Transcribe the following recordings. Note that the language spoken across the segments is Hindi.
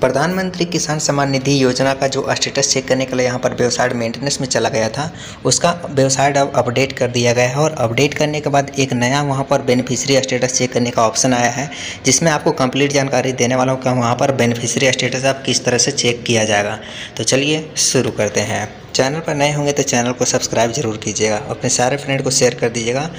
प्रधानमंत्री किसान सम्मान निधि योजना का जो स्टेटस चेक करने के लिए यहाँ पर वेबसाइट मेंटेनेंस में चला गया था, उसका वेबसाइट अब अपडेट कर दिया गया है और अपडेट करने के बाद एक नया वहाँ पर बेनिफिशियरी स्टेटस चेक करने का ऑप्शन आया है, जिसमें आपको कंप्लीट जानकारी देने वाला हूँ कि वहाँ पर बेनिफिशियरी स्टेटस आप किस तरह से चेक किया जाएगा। तो चलिए शुरू करते हैं। चैनल पर नए होंगे तो चैनल को सब्सक्राइब ज़रूर कीजिएगा अपने सारे फ्रेंड को शेयर कर दीजिएगा।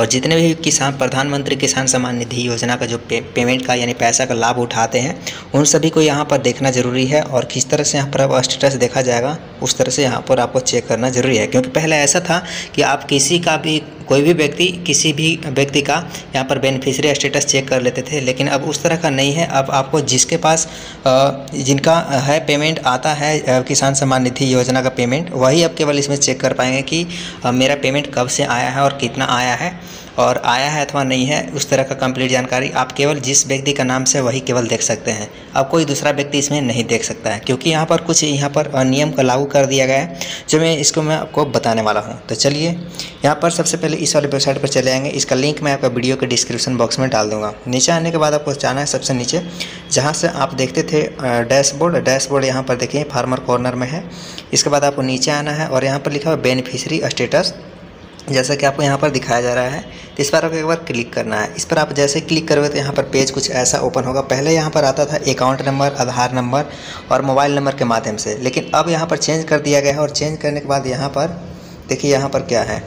और जितने भी किसान प्रधानमंत्री किसान सम्मान निधि योजना का जो पे, पेमेंट का यानी पैसा का लाभ उठाते हैं उन सभी को यहाँ पर देखना ज़रूरी है और किस तरह से यहाँ पर अब स्टेटस देखा जाएगा उस तरह से यहाँ पर आपको चेक करना ज़रूरी है। क्योंकि पहले ऐसा था कि आप किसी का भी कोई भी व्यक्ति, किसी भी व्यक्ति का यहाँ पर बेनिफिशियरी स्टेटस चेक कर लेते थे, लेकिन अब उस तरह का नहीं है। अब आपको जिसके पास जिनका है पेमेंट आता है किसान सम्मान निधि योजना का पेमेंट वही अब केवल इसमें चेक कर पाएँगे कि मेरा पेमेंट कब से आया है और कितना आया है। और आया है अथवा नहीं है, उस तरह का कंप्लीट जानकारी आप केवल जिस व्यक्ति का नाम से वही केवल देख सकते हैं। अब कोई दूसरा व्यक्ति इसमें नहीं देख सकता है, क्योंकि यहाँ पर कुछ यहाँ पर नियम का लागू कर दिया गया है, जो मैं इसको मैं आपको बताने वाला हूँ। तो चलिए, यहाँ पर सबसे पहले इस वाली वेबसाइट पर चले आएँगे, इसका लिंक मैं आपका वीडियो के डिस्क्रिप्शन बॉक्स में डाल दूँगा। नीचे आने के बाद आपको जाना है सबसे नीचे, जहाँ से आप देखते थे डैशबोर्ड डैशबोर्ड यहाँ पर देखिए फार्मर कॉर्नर में है। इसके बाद आपको नीचे आना है और यहाँ पर लिखा हुआ बेनिफिशरी स्टेटस जैसा कि आपको यहाँ पर दिखाया जा रहा है तो इस पर आपको एक बार क्लिक करना है। इस पर आप जैसे क्लिक करोगे तो यहाँ पर पेज कुछ ऐसा ओपन होगा। पहले यहाँ पर आता था अकाउंट नंबर, आधार नंबर और मोबाइल नंबर के माध्यम से। लेकिन अब यहाँ पर चेंज कर दिया गया है और चेंज करने के बाद यहाँ पर, देखिए यहाँ पर क्या है।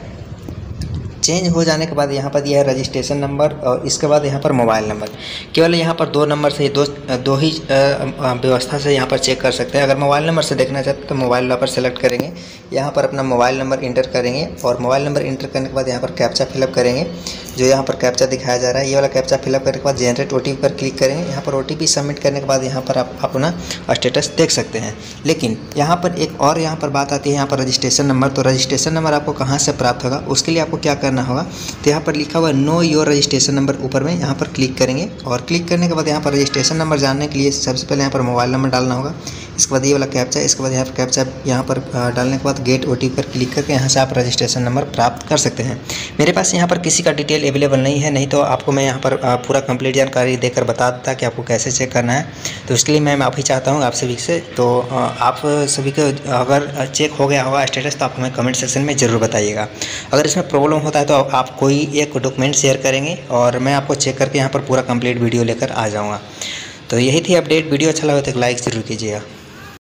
चेंज हो जाने के बाद यहाँ पर दिया है रजिस्ट्रेशन नंबर और इसके बाद यहाँ पर मोबाइल नंबर केवल यहाँ पर दो नंबर से दो दो ही व्यवस्था से यहाँ पर चेक कर सकते हैं अगर मोबाइल नंबर से देखना चाहते हैं तो मोबाइल नंबर सेलेक्ट करेंगे यहाँ पर अपना मोबाइल नंबर इंटर करेंगे और मोबाइल नंबर इंटर करने के बाद यहाँ पर कैप्चा फिलअप करेंगे जो यहाँ पर कैप्चा दिखाया जा रहा है ये वाला कैप्चा फिलअप करने के बाद जनरेट ओटीपी पर क्लिक करेंगे यहाँ पर ओटीपी सबमिट करने के बाद यहाँ पर आप अपना स्टेटस देख सकते हैं लेकिन यहाँ पर एक और यहाँ पर बात आती है यहाँ पर रजिस्ट्रेशन नंबर तो रजिस्ट्रेशन नंबर आपको कहाँ से प्राप्त होगा उसके लिए आपको क्या करना होगा तो यहाँ पर लिखा हुआ नो योर रजिस्ट्रेशन नंबर ऊपर में, यहाँ पर क्लिक करेंगे, और क्लिक करने के बाद यहाँ पर रजिस्ट्रेशन नंबर जानने के लिए सबसे पहले यहाँ पर मोबाइल नंबर डालना होगा। इसके बाद ये वाला कैप्चा इसके बाद यहाँ पर कैप्चा यहाँ पर डालने के बाद गेट ओ पर क्लिक करके यहाँ से आप रजिस्ट्रेशन नंबर प्राप्त कर सकते हैं। मेरे पास यहाँ पर किसी का डिटेल अवेलेबल नहीं है, नहीं तो आपको मैं यहाँ पर पूरा कंप्लीट जानकारी देकर बता देता कि आपको कैसे चेक करना है। तो इसके लिए मैं माफ़ी चाहता हूँ, आप सभी से तो आप सभी को अगर चेक हो गया होगा स्टेटस तो आप हमें कमेंट सेक्शन में ज़रूर बताइएगा। अगर इसमें प्रॉब्लम होता है तो आप कोई एक डॉक्यूमेंट शेयर करेंगे और मैं आपको चेक करके यहाँ पर पूरा कंप्लीट वीडियो लेकर आ जाऊँगा। तो यही थी अपडेट वीडियो अच्छा लगा तो एक लाइक ज़रूर कीजिएगा।